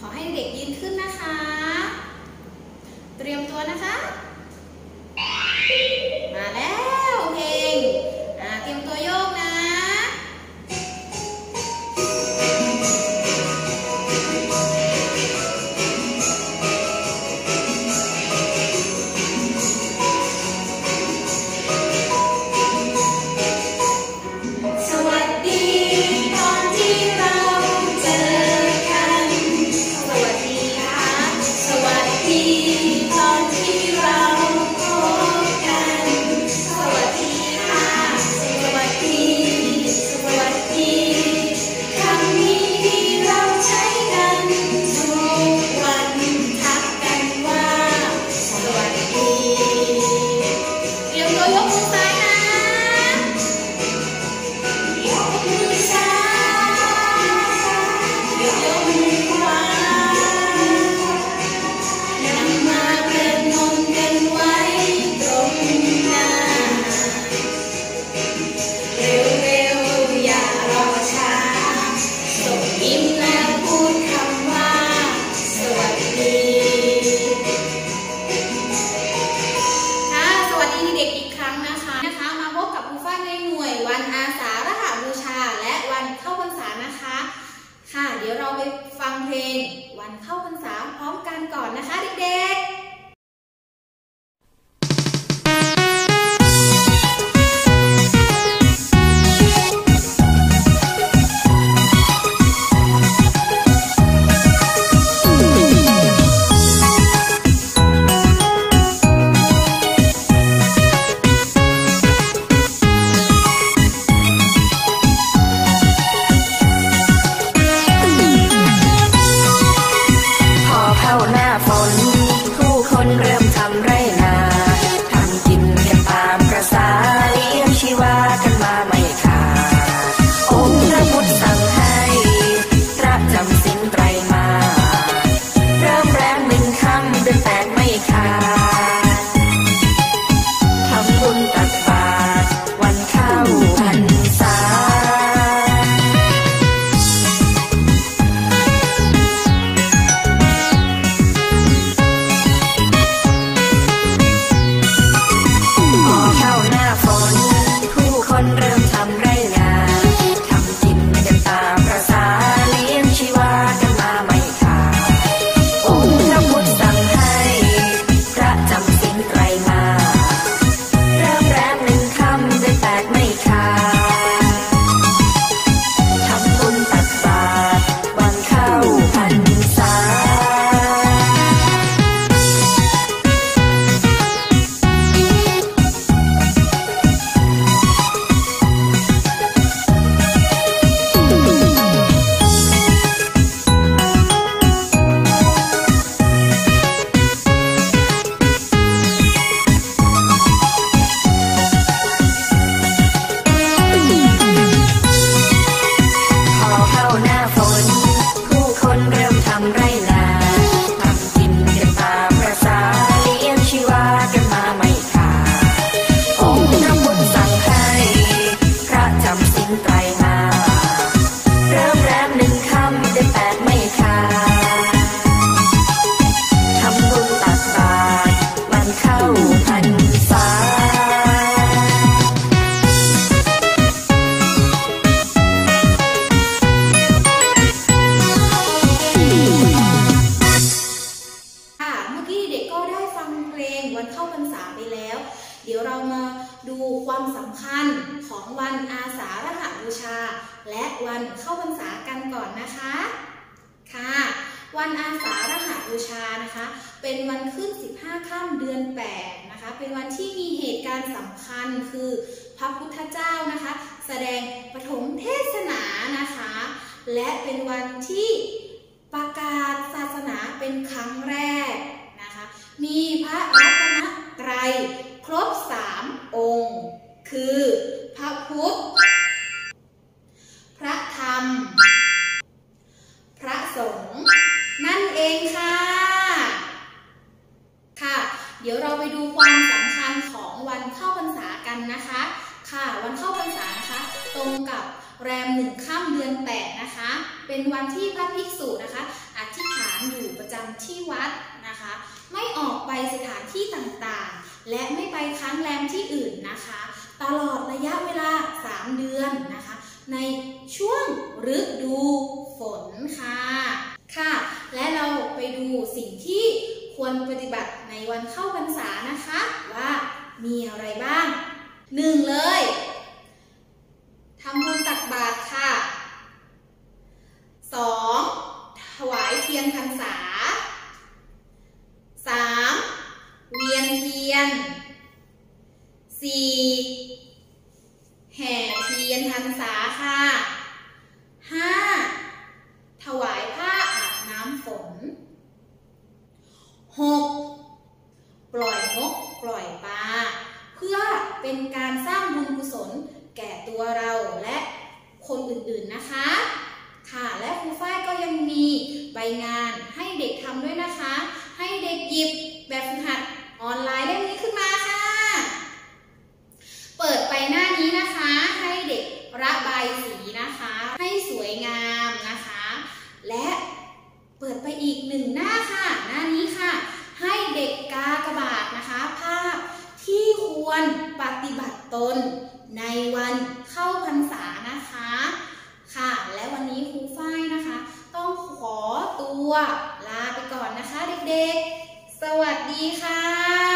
ขอให้เด็กยืนขึ้น ดี๋ยวเราไปฟังเพลงวันเข้าพรรษาพร้อมกัน มาดูความสำคัญของวันอาสาฬหบูชา และวันเข้าพรรษากันก่อนนะคะค่ะ วันอาสาฬหบูชานะคะ เป็นวันขึ้น 15ค่ำเดือน 8 นะคะ เป็นวันที่มีเหตุการณ์สำคัญคือพระพุทธเจ้านะคะ แสดงปฐมเทศนานะคะ และเป็นวันที่ประกาศศาสนาเป็นครั้งแรกนะคะ มีพระรัตนตรัย รบสามองค์ คือ พระพุทธ พระธรรม พระสงฆ์นั่นเองค่ะ ค่ะ เดี๋ยวเราไปดูความสำคัญของวันเข้าพรรษากันนะคะ ค่ะ วันเข้าพรรษานะคะ ตรงกับแรมหนึ่งค่ำเดือนแปดนะคะ เป็นวันที่พระภิกษุนะคะ อธิษฐานอยู่ประจำที่วัดนะคะ ไม่ออกไปสถานที่ต่างๆ และไม่ไปค้างแรมที่อื่นนะคะ ตลอดระยะเวลา 3 เดือนนะคะ ในช่วงฤดูฝนค่ะ ค่ะ และเราไปดูสิ่งที่ควรปฏิบัติในวันเข้าพรรษานะคะ ว่ามีอะไรบ้างหนึ่งเลย 4. แห่เทียนพรรษาค่ะ 5. ถวายผ้าอาบน้ำฝน 6. ปล่อยนกปล่อยปลาเพื่อเป็นการสร้างบุญกุศลแก่ตัวเราและคนอื่นๆนะคะ ค่ะและครูฝ้ายก็ยังมีใบงานให้เด็กทำด้วยนะคะ ให้เด็กหยิบแบบฝึกหัดออนไลน์มาค่ะ เปิดไปหน้านี้นะคะ ให้เด็กระบายสีนะคะ ให้สวยงามนะคะ และเปิดไปอี กหนึ่งหน้าค่ะ หน้านี้ค่ะ ให้เด็กกากระบาดนะคะ ภาพที่ควรปฏิบัติตนในวันเข้าพรรษานะคะค่ะ และวันนี้ครูฝ้ายนะคะ ต้องขอตัวลาไปก่อนนะคะเด็กๆ สวัสดีค่ะ